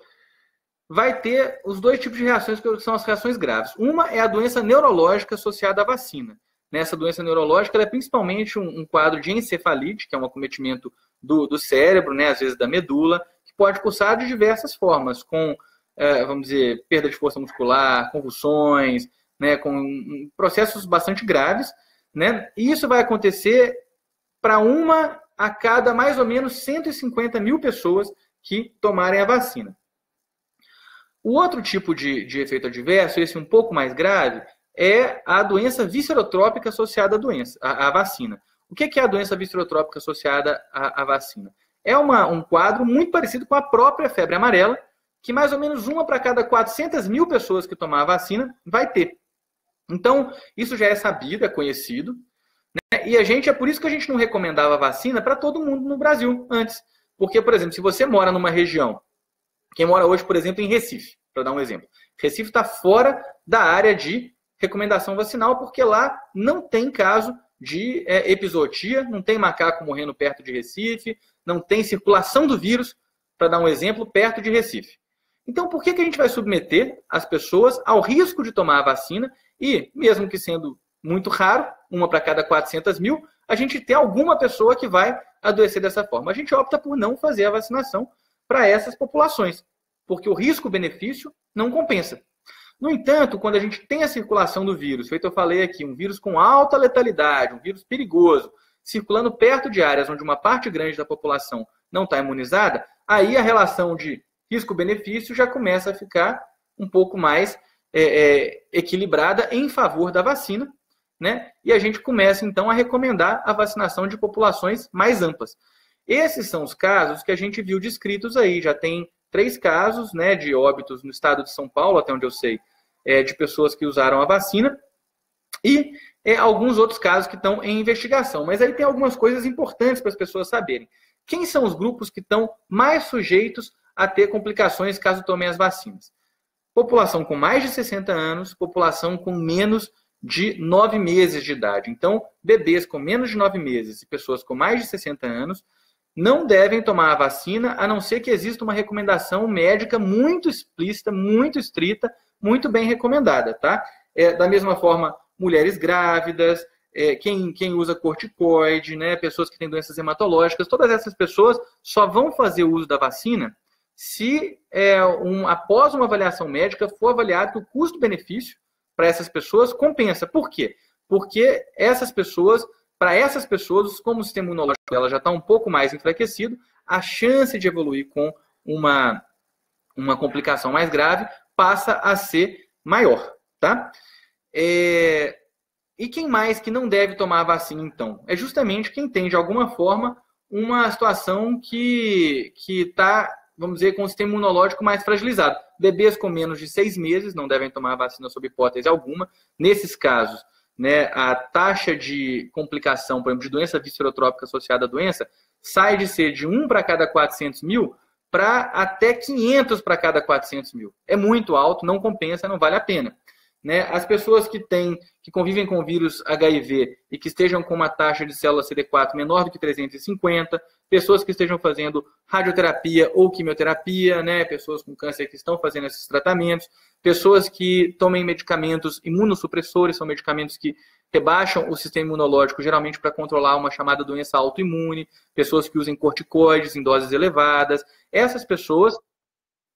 vai ter os dois tipos de reações que são as reações graves. Uma é a doença neurológica associada à vacina. Nessa doença neurológica, é principalmente um, um, quadro de encefalite, que é um acometimento do, do cérebro, né, às vezes da medula, pode cursar de diversas formas, com, é, vamos dizer, perda de força muscular, convulsões, né, com processos bastante graves, né? E isso vai acontecer para uma a cada mais ou menos 150 mil pessoas que tomarem a vacina. O outro tipo de, de efeito adverso, esse um pouco mais grave, é a doença viscerotrópica associada à doença, à, à vacina. O que é a doença viscerotrópica associada à, à vacina? é uma, um quadro muito parecido com a própria febre amarela, que mais ou menos uma para cada 400 mil pessoas que tomar a vacina vai ter. Então, isso já é sabido, é conhecido. Né? E a gente, é por isso que a gente não recomendava vacina para todo mundo no Brasil antes. Porque, por exemplo, se você mora numa região, quem mora hoje, por exemplo, em Recife, para dar um exemplo, Recife está fora da área de recomendação vacinal, porque lá não tem caso de é, episotia, não tem macaco morrendo perto de Recife, não tem circulação do vírus, para dar um exemplo, perto de Recife. Então, por que, que a gente vai submeter as pessoas ao risco de tomar a vacina e, mesmo que sendo muito raro, uma para cada 400 mil, a gente ter alguma pessoa que vai adoecer dessa forma? A gente opta por não fazer a vacinação para essas populações, porque o risco-benefício não compensa. No entanto, quando a gente tem a circulação do vírus, feito eu falei aqui, um vírus com alta letalidade, um vírus perigoso, circulando perto de áreas onde uma parte grande da população não está imunizada, aí a relação de risco-benefício já começa a ficar um pouco mais é, é, equilibrada em favor da vacina, né? E a gente começa então a recomendar a vacinação de populações mais amplas. Esses são os casos que a gente viu descritos aí. Já tem três casos né, de óbitos no estado de São Paulo, até onde eu sei, é, de pessoas que usaram a vacina, e é, alguns outros casos que estão em investigação. Mas aí tem algumas coisas importantes para as pessoas saberem. Quem são os grupos que estão mais sujeitos a ter complicações caso tomem as vacinas? População com mais de 60 anos, população com menos de 9 meses de idade. Então, bebês com menos de 9 meses e pessoas com mais de 60 anos não devem tomar a vacina, a não ser que exista uma recomendação médica muito explícita, muito estrita, muito bem recomendada, tá? É, da mesma forma, mulheres grávidas, é, quem, quem usa corticoide, né, pessoas que têm doenças hematológicas, todas essas pessoas só vão fazer uso da vacina se, é, um, após uma avaliação médica, for avaliado que o custo-benefício para essas pessoas compensa. Por quê? Porque essas pessoas para essas pessoas, como o sistema imunológico dela já está um pouco mais enfraquecido, a chance de evoluir com uma, uma complicação mais grave passa a ser maior, tá? É... E quem mais que não deve tomar a vacina, então? É justamente quem tem, de alguma forma, uma situação que está, vamos dizer, com o sistema imunológico mais fragilizado. Bebês com menos de seis meses não devem tomar vacina sob hipótese alguma. Nesses casos, né, a taxa de complicação, por exemplo, de doença viscerotrópica associada à doença, sai de ser de 1 para cada 400 mil para até 500 para cada 400 mil. É muito alto, não compensa, não vale a pena. Né? As pessoas que têm, que convivem com o vírus HIV e que estejam com uma taxa de célula CD4 menor do que 350, pessoas que estejam fazendo radioterapia ou quimioterapia, né? pessoas com câncer que estão fazendo esses tratamentos, pessoas que tomem medicamentos imunossupressores, são medicamentos que rebaixam o sistema imunológico, geralmente para controlar uma chamada doença autoimune, pessoas que usem corticoides em doses elevadas. Essas pessoas,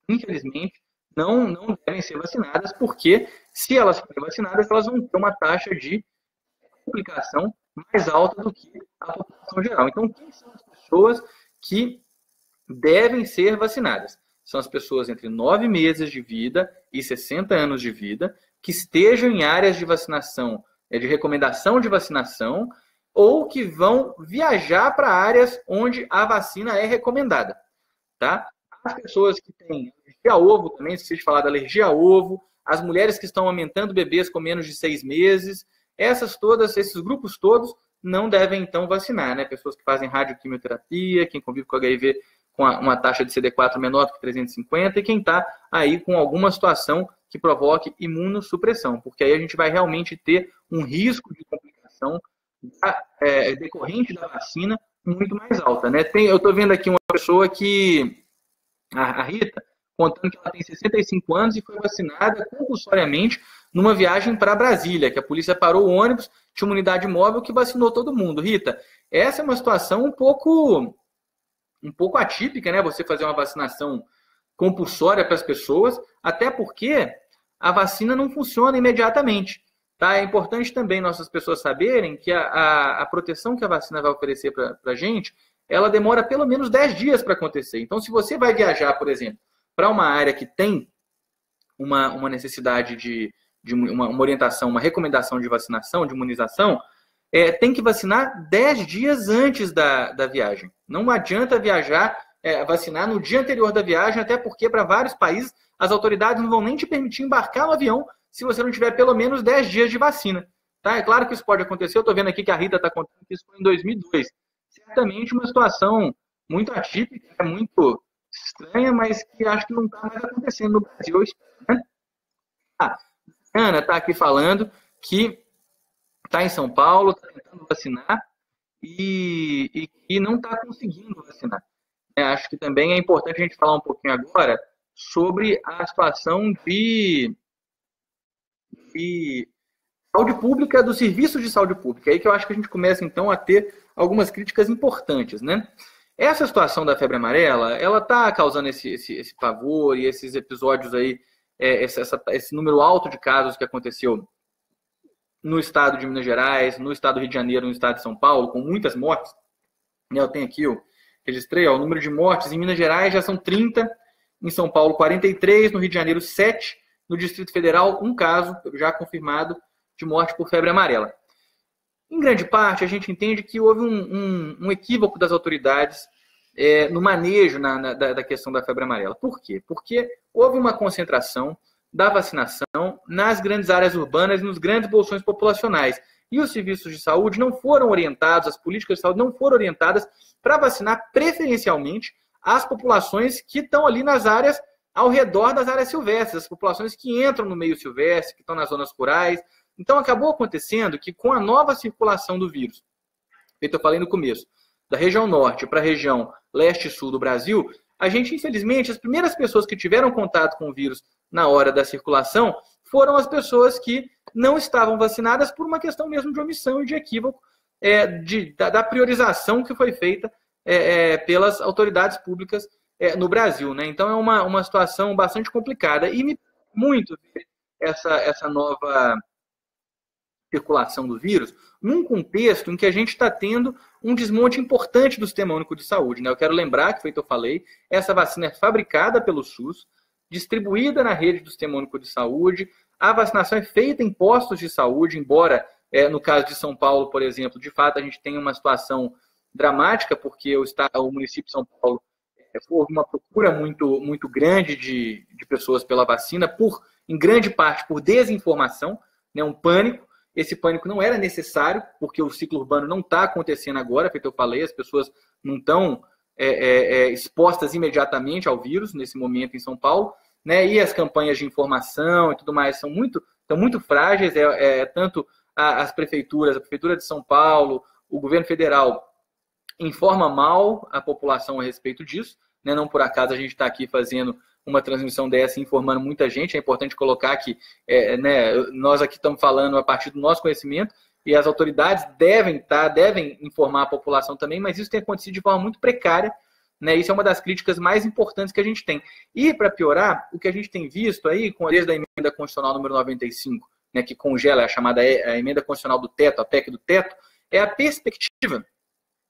infelizmente, não, não devem ser vacinadas, porque se elas forem vacinadas, elas vão ter uma taxa de complicação mais alta do que a população geral. Então, quem são as pessoas que devem ser vacinadas? São as pessoas entre 9 meses de vida e 60 anos de vida que estejam em áreas de vacinação, é, de recomendação de vacinação, ou que vão viajar para áreas onde a vacina é recomendada. Tá? As pessoas que têm alergia a ovo também, esqueci de falar da alergia a ovo, as mulheres que estão aumentando bebês com menos de seis meses, essas todas, esses grupos todos não devem então vacinar, né? Pessoas que fazem radioquimioterapia, quem convive com HIV com uma taxa de CD4 menor do que 350 e quem está aí com alguma situação que provoque imunossupressão, porque aí a gente vai realmente ter um risco de complicação da, é, decorrente da vacina muito mais alta, né? Tem, eu estou vendo aqui uma pessoa que, a, a Rita, contando que ela tem 65 anos e foi vacinada compulsoriamente numa viagem para Brasília, que a polícia parou o ônibus, tinha uma unidade móvel que vacinou todo mundo. Rita, essa é uma situação um pouco um pouco atípica, né? Você fazer uma vacinação compulsória para as pessoas, até porque a vacina não funciona imediatamente. Tá? É importante também nossas pessoas saberem que a, a, a proteção que a vacina vai oferecer para a gente, ela demora pelo menos 10 dias para acontecer. Então, se você vai viajar, por exemplo, para uma área que tem uma, uma necessidade de, de uma, uma, orientação, uma recomendação de vacinação, de imunização, é, tem que vacinar 10 dias antes da, da viagem. Não adianta viajar é, vacinar no dia anterior da viagem, até porque para vários países as autoridades não vão nem te permitir embarcar no avião se você não tiver pelo menos 10 dias de vacina. Tá? É claro que isso pode acontecer, eu estou vendo aqui que a Rita está contando que isso foi em 2002. Certamente uma situação muito atípica, muito estranha, mas que acho que não está mais acontecendo no Brasil. Né? Ah, Ana está aqui falando que está em São Paulo, está tentando vacinar e, e, e não está conseguindo vacinar. É, acho que também é importante a gente falar um pouquinho agora sobre a situação de, de saúde pública, dos serviços de saúde pública. É aí que eu acho que a gente começa, então, a ter algumas críticas importantes, né? Essa situação da febre amarela, ela está causando esse, esse, esse, pavor e esses episódios aí, é, esse, essa, esse número alto de casos que aconteceu no estado de Minas Gerais, no estado do Rio de Janeiro, no estado de São Paulo, com muitas mortes. Eu tenho aqui, eu registrei, ó, o número de mortes em Minas Gerais já são 30, em São Paulo 43, no Rio de Janeiro 7, no Distrito Federal um caso já confirmado de morte por febre amarela. Em grande parte, a gente entende que houve um, um, um equívoco das autoridades é, no manejo na, na, da, da questão da febre amarela. Por quê? Porque houve uma concentração da vacinação nas grandes áreas urbanas nos grandes bolsões populacionais. E os serviços de saúde não foram orientados, as políticas de saúde não foram orientadas para vacinar preferencialmente as populações que estão ali nas áreas ao redor das áreas silvestres, as populações que entram no meio silvestre, que estão nas zonas rurais, então, acabou acontecendo que com a nova circulação do vírus, feito eu falei no começo, da região norte para a região leste e sul do Brasil, a gente, infelizmente, as primeiras pessoas que tiveram contato com o vírus na hora da circulação foram as pessoas que não estavam vacinadas por uma questão mesmo de omissão e de equívoco é, de, da, da, priorização que foi feita é, é, pelas autoridades públicas é, no Brasil. Né? Então é uma, uma situação bastante complicada e me muito essa, essa nova circulação do vírus, num contexto em que a gente está tendo um desmonte importante do Sistema Único de Saúde. Né? Eu quero lembrar que, feito eu falei, essa vacina é fabricada pelo SUS, distribuída na rede do Sistema Único de Saúde, a vacinação é feita em postos de saúde, embora, é, no caso de São Paulo, por exemplo, de fato a gente tem uma situação dramática, porque o, estado, o município de São Paulo é, houve uma procura muito, muito grande de, de pessoas pela vacina, por, em grande parte por desinformação, né, um pânico, esse pânico não era necessário, porque o ciclo urbano não está acontecendo agora, feito eu falei, as pessoas não estão é, é, é, expostas imediatamente ao vírus nesse momento em São Paulo, né? E as campanhas de informação e tudo mais são muito, são muito frágeis. É, é tanto a, as prefeituras, a prefeitura de São Paulo, o governo federal informa mal a população a respeito disso. Né? Não por acaso a gente está aqui fazendo uma transmissão dessa informando muita gente. É importante colocar que é, né, nós aqui estamos falando a partir do nosso conhecimento e as autoridades devem estar, tá, devem informar a população também, mas isso tem acontecido de forma muito precária. Né? Isso é uma das críticas mais importantes que a gente tem. E, para piorar, o que a gente tem visto aí, desde a emenda constitucional número 95, né, que congela a chamada a emenda constitucional do teto, a PEC do teto, é a perspectiva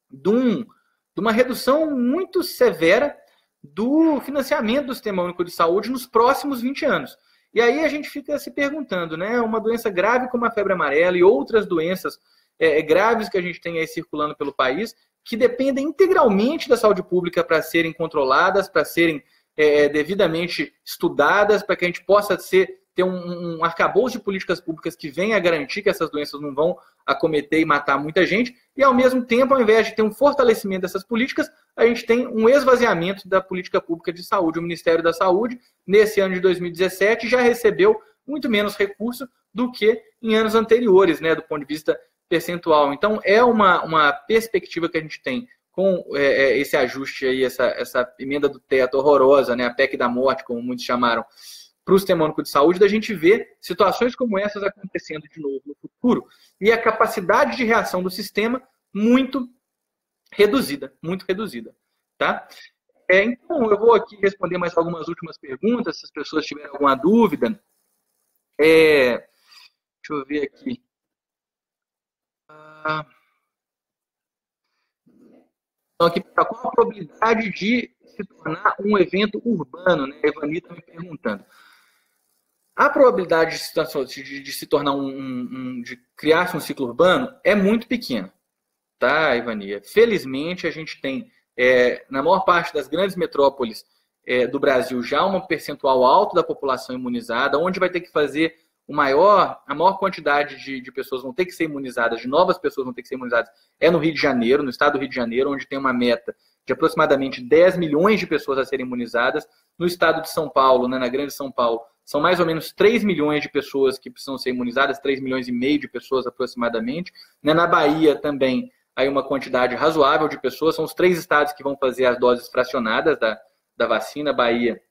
de, um, de uma redução muito severa do financiamento do Sistema Único de Saúde nos próximos 20 anos. E aí a gente fica se perguntando, né? Uma doença grave como a febre amarela e outras doenças é, é graves que a gente tem aí circulando pelo país, que dependem integralmente da saúde pública para serem controladas, para serem é, devidamente estudadas, para que a gente possa ser ter um, um arcabouço de políticas públicas que venha a garantir que essas doenças não vão acometer e matar muita gente, e ao mesmo tempo, ao invés de ter um fortalecimento dessas políticas, a gente tem um esvaziamento da política pública de saúde. O Ministério da Saúde, nesse ano de 2017, já recebeu muito menos recurso do que em anos anteriores, né, do ponto de vista percentual. Então, é uma, uma perspectiva que a gente tem com é, é esse ajuste aí, essa, essa emenda do teto horrorosa, né, a PEC da morte, como muitos chamaram, para o Sistema Único de Saúde, da gente ver situações como essas acontecendo de novo no futuro e a capacidade de reação do sistema muito reduzida, muito reduzida, tá? É, então, eu vou aqui responder mais algumas últimas perguntas, se as pessoas tiverem alguma dúvida. É, deixa eu ver aqui. Ah, então, aqui, qual a probabilidade de se tornar um evento urbano? Né? A me perguntando. A probabilidade de, de, de se tornar um, um de criar-se um ciclo urbano é muito pequena, tá, Ivania? Felizmente a gente tem é, na maior parte das grandes metrópoles é, do Brasil, já um percentual alto da população imunizada, onde vai ter que fazer o maior, a maior quantidade de, de, pessoas vão ter que ser imunizadas, de novas pessoas vão ter que ser imunizadas, é no Rio de Janeiro, no estado do Rio de Janeiro, onde tem uma meta de aproximadamente 10 milhões de pessoas a serem imunizadas. No estado de São Paulo, né, na Grande São Paulo, são mais ou menos 3 milhões de pessoas que precisam ser imunizadas, 3 milhões e meio de pessoas aproximadamente. Né, na Bahia também, aí uma quantidade razoável de pessoas. São os três estados que vão fazer as doses fracionadas da, da vacina, Bahia,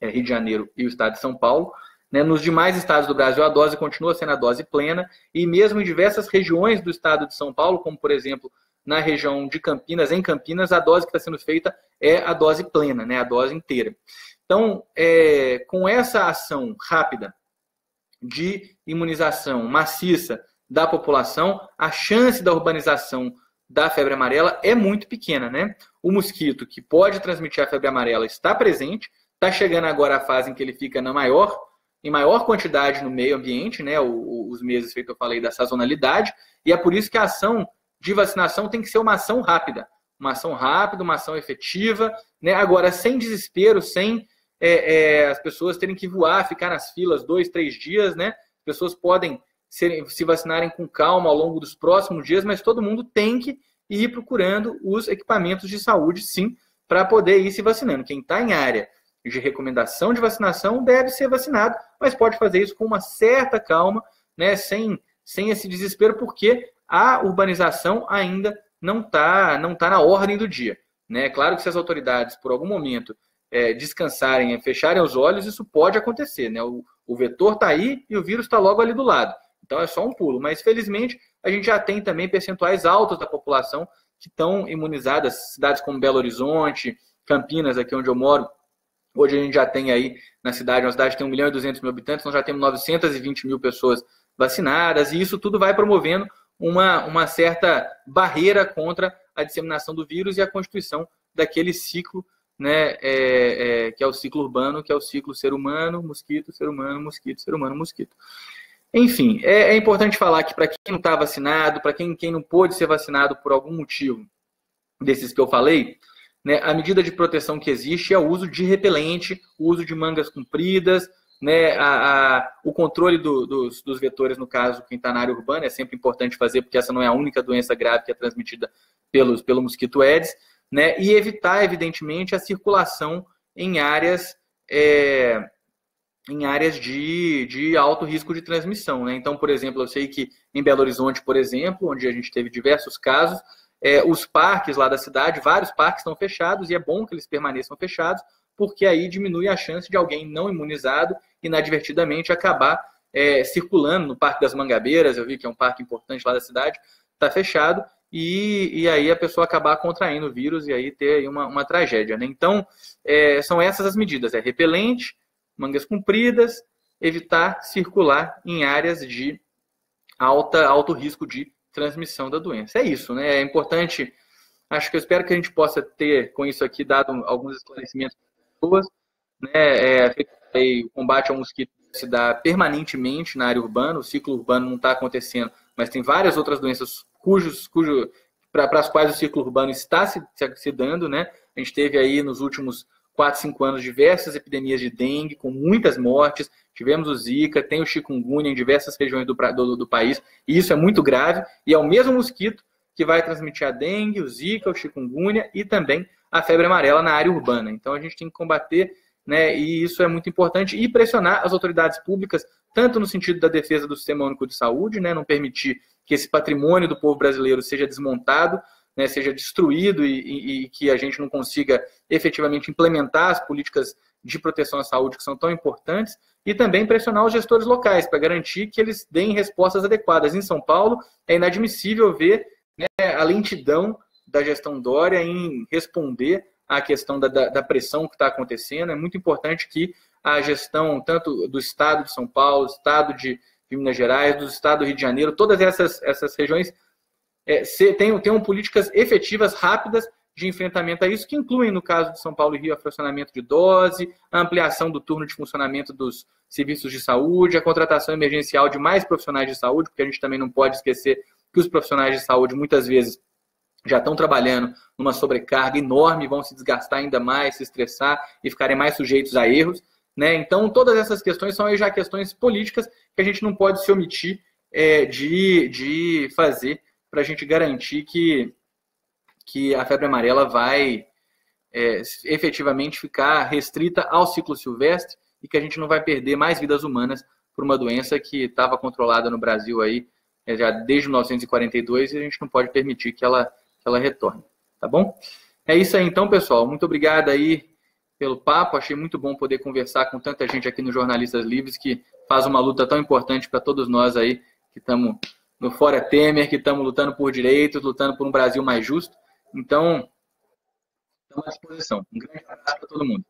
é, Rio de Janeiro e o estado de São Paulo. Né? Nos demais estados do Brasil, a dose continua sendo a dose plena, e mesmo em diversas regiões do estado de São Paulo, como por exemplo na região de Campinas, em Campinas, a dose que está sendo feita é a dose plena, né? a dose inteira. Então, é, com essa ação rápida de imunização maciça da população, a chance da urbanização da febre amarela é muito pequena, né? O mosquito que pode transmitir a febre amarela está presente, está chegando agora a fase em que ele fica na maior em maior quantidade no meio ambiente, né? os meses que eu falei da sazonalidade, e é por isso que a ação de vacinação tem que ser uma ação rápida, uma ação rápida, uma ação efetiva, né? Agora, sem desespero, sem é, é, as pessoas terem que voar, ficar nas filas dois, três dias, né? As pessoas podem se vacinarem com calma ao longo dos próximos dias, mas todo mundo tem que ir procurando os equipamentos de saúde, sim, para poder ir se vacinando. Quem está em área de recomendação de vacinação deve ser vacinado, mas pode fazer isso com uma certa calma, né, sem, sem esse desespero, porque a urbanização ainda não está não tá na ordem do dia. Né? Claro que se as autoridades, por algum momento, é, descansarem, fecharem os olhos, isso pode acontecer. Né? O, o vetor está aí e o vírus está logo ali do lado. Então é só um pulo. Mas, felizmente, a gente já tem também percentuais altos da população que estão imunizadas. Cidades como Belo Horizonte, Campinas, aqui onde eu moro, Hoje a gente já tem aí na cidade, uma cidade que tem 1 milhão e 200 mil habitantes, nós já temos 920 mil pessoas vacinadas, e isso tudo vai promovendo uma, uma certa barreira contra a disseminação do vírus e a constituição daquele ciclo, né, é, é, que é o ciclo urbano, que é o ciclo ser humano, mosquito, ser humano, mosquito, ser humano, mosquito. Enfim, é, é importante falar que para quem não está vacinado, para quem, quem não pôde ser vacinado por algum motivo desses que eu falei, né, a medida de proteção que existe é o uso de repelente, o uso de mangas compridas, né, a, a, o controle do, dos, dos, vetores, no caso, quem está na área urbana, é sempre importante fazer, porque essa não é a única doença grave que é transmitida pelos, pelo mosquito Aedes, né, e evitar, evidentemente, a circulação em áreas, é, em áreas de, de alto risco de transmissão. Né? Então, por exemplo, eu sei que em Belo Horizonte, por exemplo, onde a gente teve diversos casos, é, os parques lá da cidade, vários parques estão fechados, e é bom que eles permaneçam fechados, porque aí diminui a chance de alguém não imunizado inadvertidamente acabar é, circulando no Parque das Mangabeiras, eu vi que é um parque importante lá da cidade, está fechado, e, e aí a pessoa acabar contraindo o vírus e aí ter uma, uma tragédia. Né? Então, é, são essas as medidas: é repelente, mangas compridas, evitar circular em áreas de alta, alto risco de transmissão da doença. É isso, né? É importante. Acho que eu espero que a gente possa ter, com isso aqui, dado alguns esclarecimentos pessoas, né, é, o combate ao mosquito se dá permanentemente na área urbana, o ciclo urbano não está acontecendo, mas tem várias outras doenças cujos, cujo, para as quais o ciclo urbano está se, se dando, né? A gente teve aí nos últimos 4, 5 anos diversas epidemias de dengue, com muitas mortes, tivemos o Zika, tem o chikungunya em diversas regiões do, do, do país, e isso é muito grave, e é o mesmo mosquito que vai transmitir a dengue, o Zika, o chikungunya e também a febre amarela na área urbana. Então a gente tem que combater, né, e isso é muito importante, e pressionar as autoridades públicas, tanto no sentido da defesa do Sistema Único de Saúde, né, não permitir que esse patrimônio do povo brasileiro seja desmontado, né, seja destruído e, e, e que a gente não consiga efetivamente implementar as políticas de proteção à saúde que são tão importantes, e também pressionar os gestores locais para garantir que eles deem respostas adequadas. Em São Paulo, é inadmissível ver né, a lentidão da gestão Dória em responder à questão da, da, da pressão que está acontecendo. É muito importante que a gestão, tanto do Estado de São Paulo, Estado de, de Minas Gerais, do Estado do Rio de Janeiro, todas essas, essas regiões é, se, tenham, tenham políticas efetivas, rápidas, de enfrentamento a isso, que incluem, no caso de São Paulo e Rio, a fracionamento de dose, a ampliação do turno de funcionamento dos serviços de saúde, a contratação emergencial de mais profissionais de saúde, porque a gente também não pode esquecer que os profissionais de saúde, muitas vezes, já estão trabalhando numa sobrecarga enorme, vão se desgastar ainda mais, se estressar e ficarem mais sujeitos a erros. Né? Então, todas essas questões são já questões políticas que a gente não pode se omitir é, de, de fazer para a gente garantir que, que a febre amarela vai é, efetivamente ficar restrita ao ciclo silvestre e que a gente não vai perder mais vidas humanas por uma doença que estava controlada no Brasil aí é, já desde 1942 e a gente não pode permitir que ela, que ela retorne, tá bom? É isso aí então, pessoal. Muito obrigado aí pelo papo. Achei muito bom poder conversar com tanta gente aqui no Jornalistas Livres que faz uma luta tão importante para todos nós aí que estamos no Fora Temer, que estamos lutando por direitos, lutando por um Brasil mais justo. Então, estamos à disposição. Um grande abraço para todo mundo.